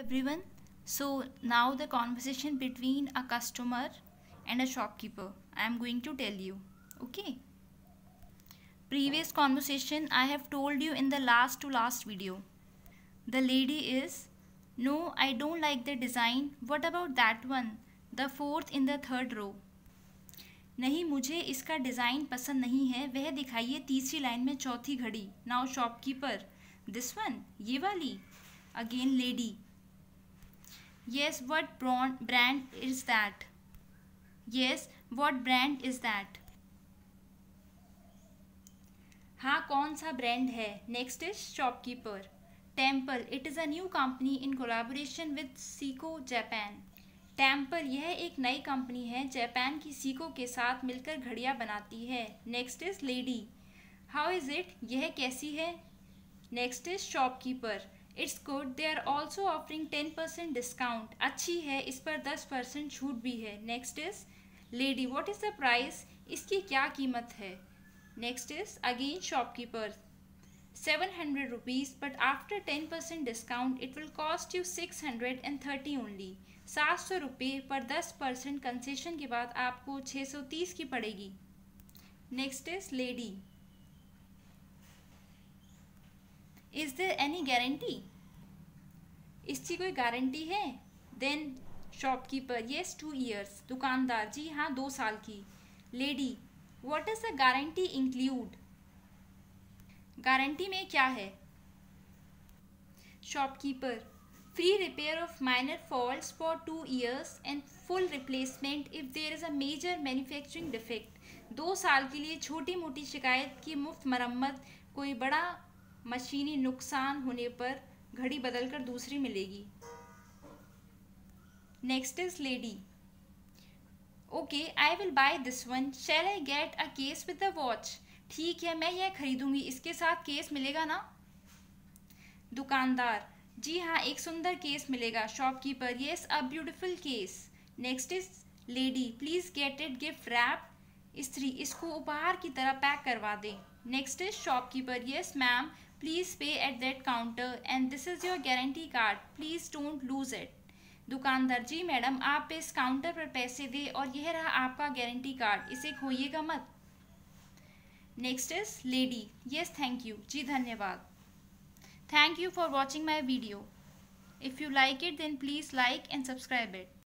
everyone so now the conversation between a customer and a shopkeeper i am going to tell you okay previous conversation i have told you in the last to last video the lady is no i don't like the design what about that one the fourth in the third row नहीं मुझे इसका design पसंद नहीं है वह दिखाइए तीसरी line में चौथी घड़ी नाउ शॉपकीपर दिस वन ये वाली again lady Yes, what brand is that? Yes, what brand is that? हाँ कौन सा ब्रांड है? Next is shopkeeper temple it is a new company in collaboration with Seiko Japan temple यह एक नई company है जापान की सीको के साथ मिलकर घड़ियाँ बनाती है. Next is lady how is it यह कैसी है? Next is shopkeeper it's good they are also offering ten percent discount अच्छी है, इस पर दस परसेंट छूट भी है। Next is lady what is the price इसकी क्या कीमत है? Next is again shopkeeper seven hundred rupees but after ten percent discount it will cost you six hundred and thirty only सात सौ रुपये पर दस परसेंट कंसेशन के बाद आपको छः सौ तीस की पड़ेगी। Next is lady is there any guarantee इसकी कोई गारंटी है? Then shopkeeper yes two years दुकानदार, जी हाँ दो साल की. Lady what is the guarantee include guarantee में क्या है? Shopkeeper free repair of minor fault for two years and full replacement if there is a major manufacturing defect दो साल के लिए छोटी मोटी शिकायत की मुफ़्त मरम्मत, कोई बड़ा मशीनी नुकसान होने पर घड़ी बदलकर दूसरी मिलेगी। Next is lady okay I will buy this one shall I get a case with the watch ठीक है, मैं यह खरीदूँगी। इसके साथ केस मिलेगा ना? दुकानदार, जी हाँ एक सुंदर केस मिलेगा। Shopkeeper yes a beautiful case next is lady please get it gift wrap स्त्री इसको उपहार की तरह पैक करवा दें। Next is shopkeeper yes ma'am please pay at that counter and this is your guarantee card please don't lose it दुकानदार, जी madam, आप इस काउंटर पर पैसे दे और यह रहा आपका गारंटी कार्ड इसे खोइएगा मत. Next is lady yes thank you जी, धन्यवाद. Thank you for watching my video if you like it then please like and subscribe it